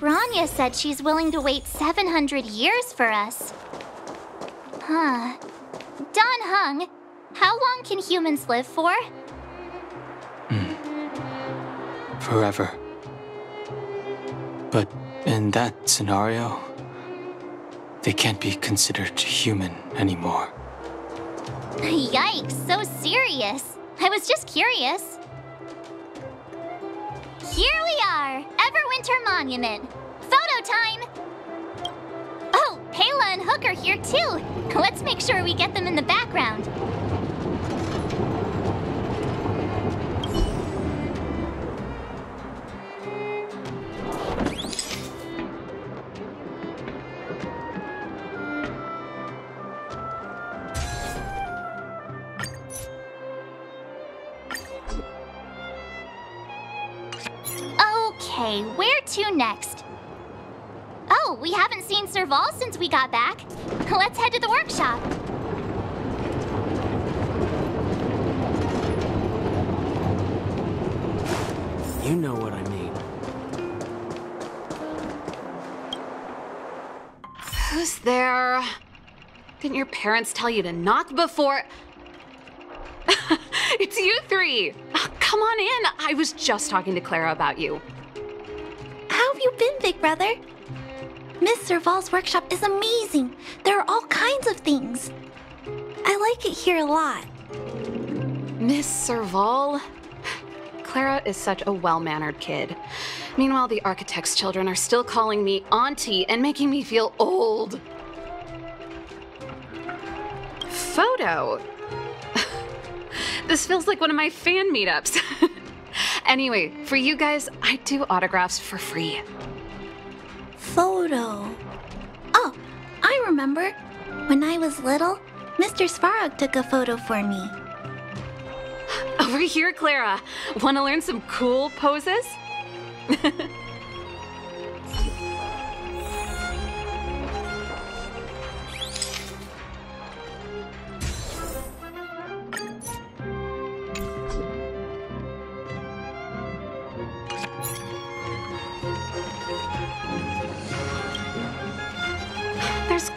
Bronya said she's willing to wait 700 years for us. Huh. Dan Heng, how long can humans live for? Hmm. Forever. But in that scenario, they can't be considered human anymore. Yikes, so serious. I was just curious. Here we are, Everwinter Monument. Photo time! Oh, Pela and Hook are here too. Let's make sure we get them in the background. Okay, where to next? Oh, we haven't seen Serval since we got back. Let's head to the workshop. You know what I mean. Who's there? Didn't your parents tell you to knock before? it's you three. Ah, Come on in. I was just talking to Clara about you. You been, big brother? Miss Serval's workshop is amazing. There are all kinds of things. I like it here a lot. Miss Serval? Clara is such a well mannered kid. Meanwhile, the architect's children are still calling me auntie and making me feel old. Photo? this feels like one of my fan meetups. anyway, for you guys, I do autographs for free. Photo. Oh, I remember. When I was little, Mr. Svarog took a photo for me. Over here, Clara. Want to learn some cool poses?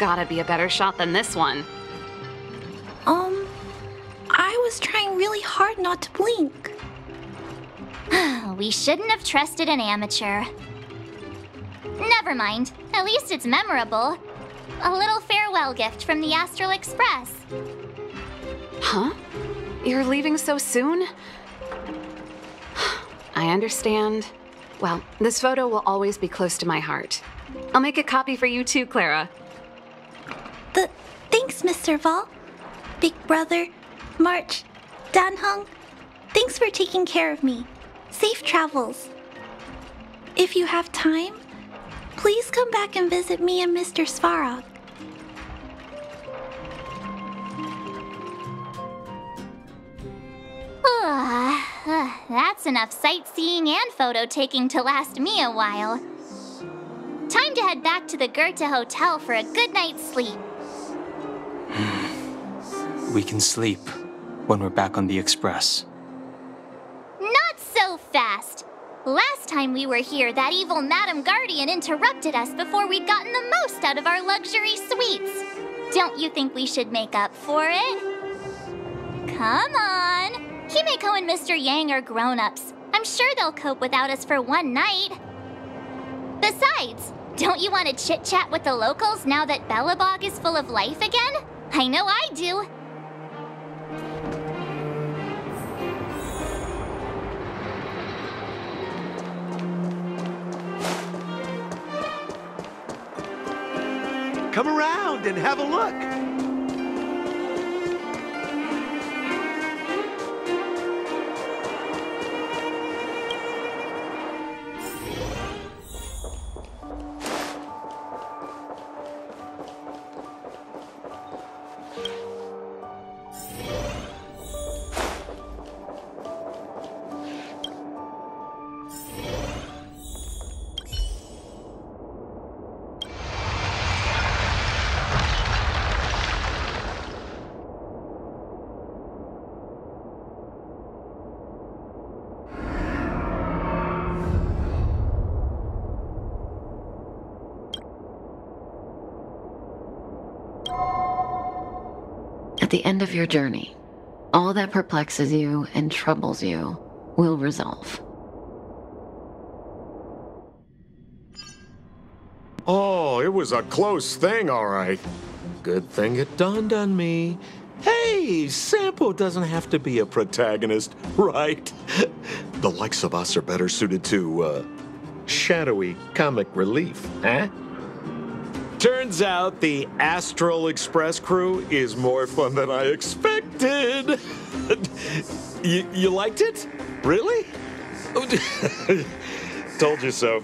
gotta be a better shot than this one. Um, I was trying really hard not to blink. We shouldn't have trusted an amateur. Never mind. At least it's memorable. A little farewell gift from the Astral Express. Huh? You're leaving so soon? I understand. Well, this photo will always be close to my heart. I'll make a copy for you too, Clara. The thanks, Mr. Serval. Big brother, March, Dan Heng. Thanks for taking care of me. Safe travels. If you have time, please come back and visit me and Mr. Svarog. That's enough sightseeing and photo taking to last me a while. Time to head back to the Goethe Hotel for a good night's sleep. We can sleep when we're back on the express. Not so fast! Last time we were here, that evil Madam Guardian interrupted us before we'd gotten the most out of our luxury suites. Don't you think we should make up for it? Come on! Himeko and Mr. Yang are grown ups. I'm sure they'll cope without us for one night. Besides, don't you want to chit chat with the locals now that Belobog is full of life again? I know I do. Come around and have a look. The end of your journey, all that perplexes you and troubles you will resolve. Oh, it was a close thing, all right. Good thing it dawned on me. Hey, Sampo doesn't have to be a protagonist, right? The likes of us are better suited to, uh, shadowy comic relief, huh? Turns out the Astral Express crew is more fun than I expected. you, you liked it? Really? Told you so.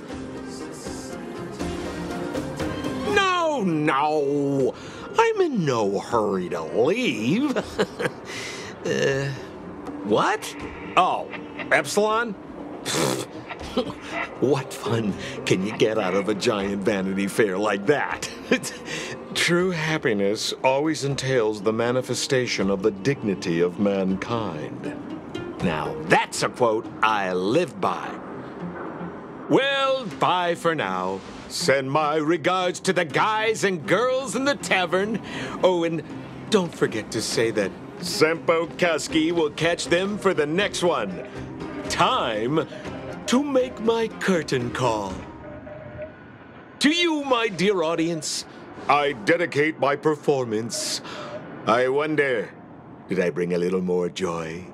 No, no. I'm in no hurry to leave. uh, what? Oh, Epsilon? what fun can you get out of a giant vanity fair like that? True happiness always entails the manifestation of the dignity of mankind. Now, that's a quote I live by. Well, bye for now. Send my regards to the guys and girls in the tavern. Oh, and don't forget to say that Sampo Koski will catch them for the next one. Time to make my curtain call. To you, my dear audience, I dedicate my performance. I wonder, did I bring a little more joy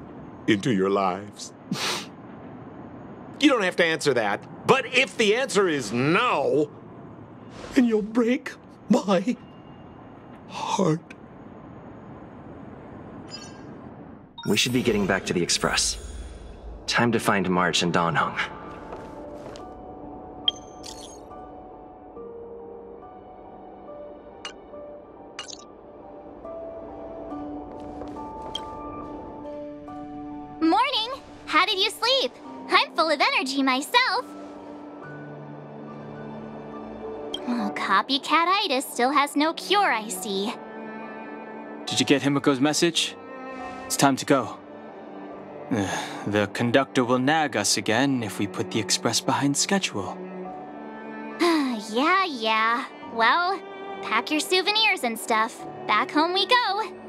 into your lives? you don't have to answer that. But if the answer is no, then you'll break my heart. We should be getting back to the Express. Time to find March and Dan Heng. Morning! How did you sleep? I'm full of energy myself. Oh, copycatitis still has no cure, I see. Did you get Himeko's message? It's time to go. The conductor will nag us again if we put the express behind schedule. yeah, yeah. Well, pack your souvenirs and stuff. Back home we go.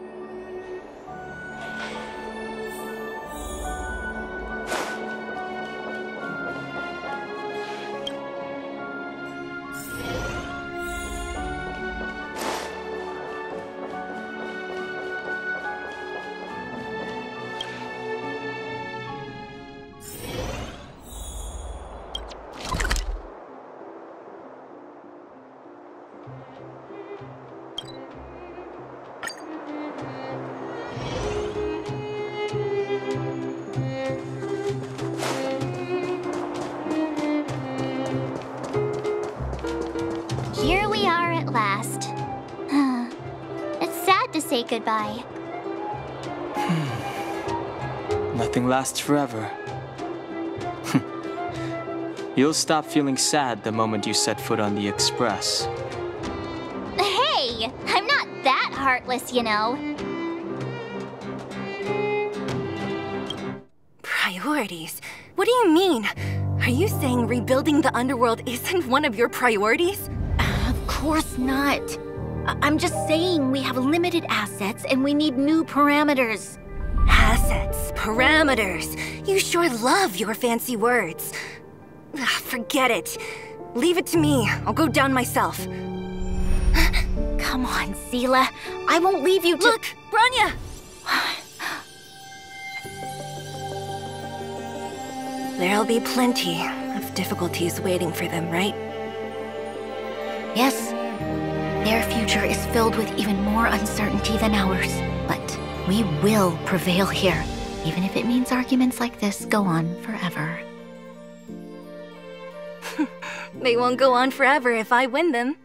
Say goodbye. Hmm. Nothing lasts forever. Hmm. You'll stop feeling sad the moment you set foot on the express. Hey, I'm not that heartless, you know. Priorities? What do you mean? Are you saying rebuilding the underworld isn't one of your priorities? Of course not. I'm just saying we have limited assets and we need new parameters. Assets, parameters. You sure love your fancy words. Ugh, forget it. Leave it to me. I'll go down myself. Come on, Seele. I won't leave you to- Look, Bronya! There'll be plenty of difficulties waiting for them, right? Yes. Their future is filled with even more uncertainty than ours. But we will prevail here, even if it means arguments like this go on forever. They won't go on forever if I win them.